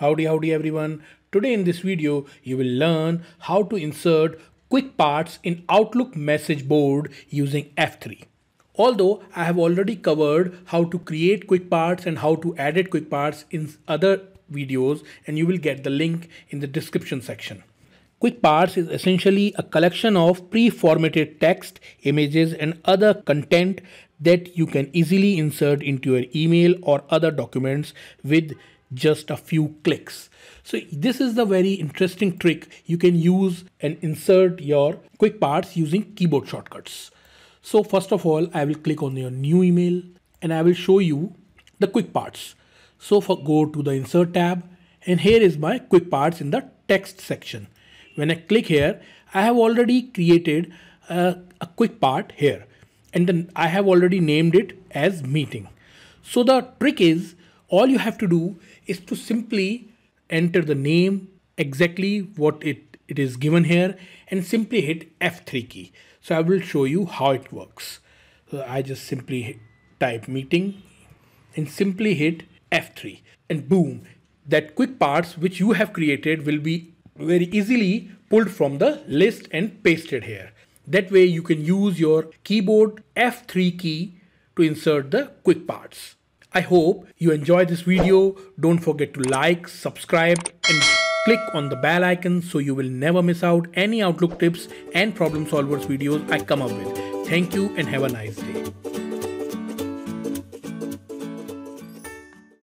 Howdy howdy everyone. Today in this video you will learn how to insert quick parts in Outlook message board using F3. Although I have already covered how to create quick parts and how to edit quick parts in other videos and you will get the link in the description section. Quick Parts is essentially a collection of pre-formatted text, images and other content that you can easily insert into your email or other documents with just a few clicks. So this is the very interesting trick you can use and insert your quick parts using keyboard shortcuts. So first of all, I will click on your new email and I will show you the quick parts. So for go to the insert tab and here is my quick parts in the text section. When I click here, I have already created a, a quick part here and then I have already named it as meeting. So the trick is all you have to do is to simply enter the name exactly what it, it is given here and simply hit F3 key. So I will show you how it works. So I just simply hit, type meeting and simply hit F3 and boom, that quick parts which you have created will be very easily pulled from the list and pasted here. That way you can use your keyboard F3 key to insert the quick parts. I hope you enjoy this video. Don't forget to like, subscribe and click on the bell icon so you will never miss out any Outlook tips and problem solvers videos I come up with. Thank you and have a nice day.